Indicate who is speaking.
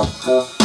Speaker 1: Uh-huh.